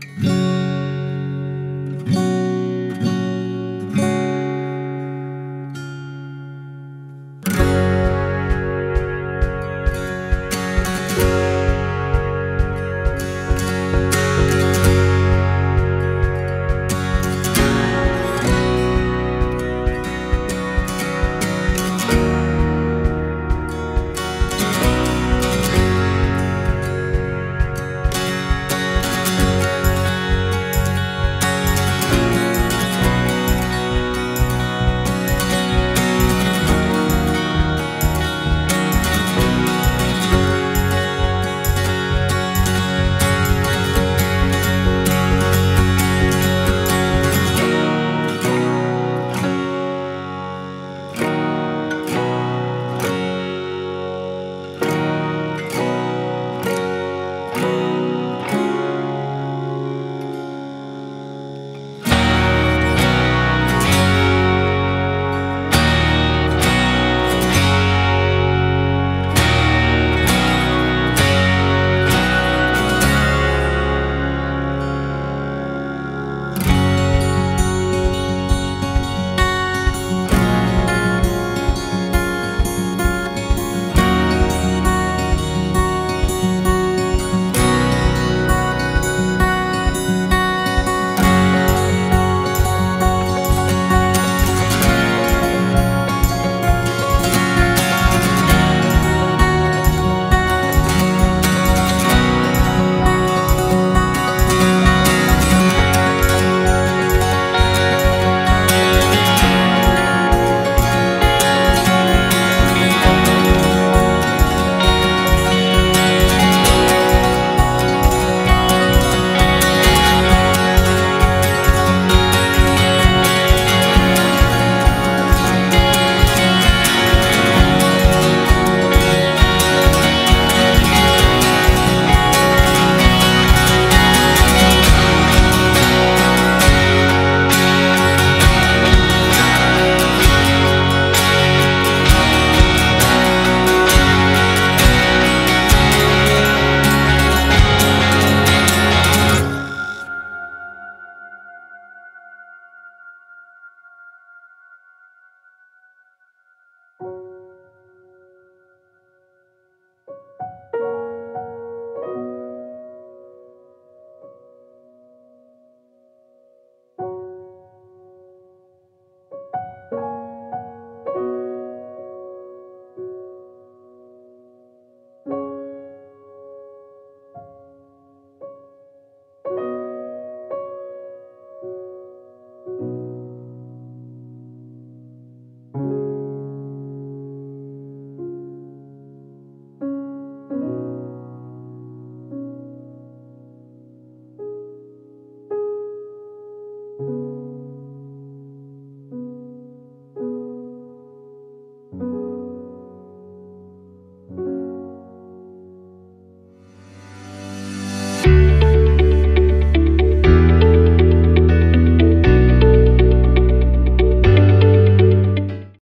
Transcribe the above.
Música